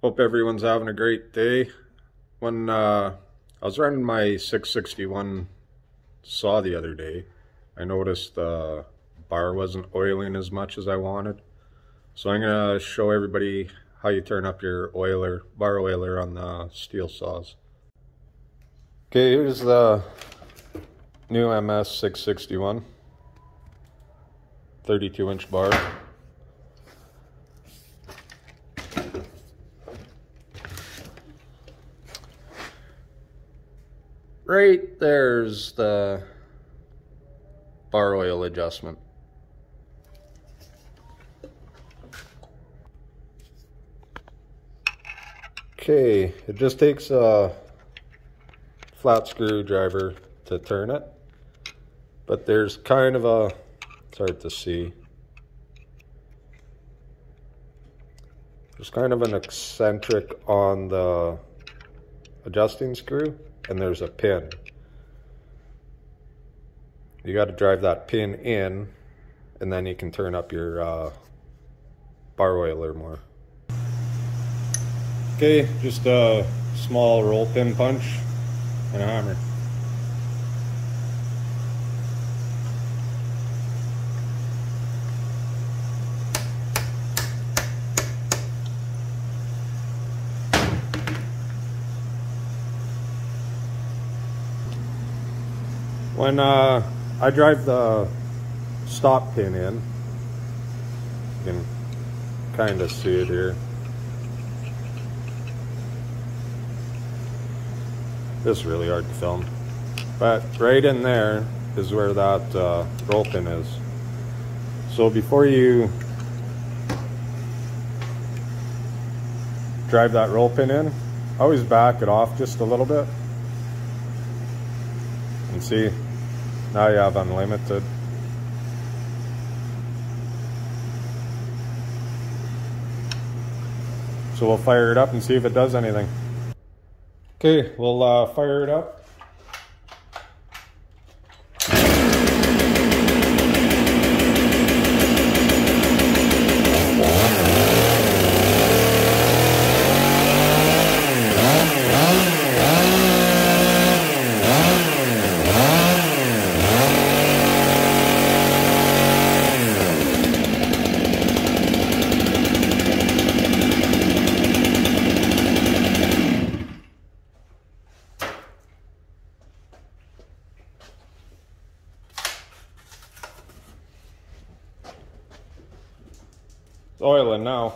Hope everyone's having a great day. When uh, I was running my 661 saw the other day, I noticed the bar wasn't oiling as much as I wanted. So I'm to show everybody how you turn up your oiler, bar oiler on the Stihl saws. Okay, here's the new MS 661 32 inch bar. Right there's the bar oil adjustment. Okay, it just takes a flat screwdriver to turn it, but there's kind of a, it's hard to see, there's kind of an eccentric on the adjusting screw and there's a pin. You got to drive that pin in and then you can turn up your uh, bar oiler more. Okay, just a small roll pin punch and a hammer. When uh, I drive the stop pin in, you can kind of see it here. This is really hard to film. But right in there is where that uh, roll pin is. So before you drive that roll pin in, always back it off just a little bit. And see, now you have unlimited. So we'll fire it up and see if it does anything. Okay, we'll uh, fire it up. Oiling now.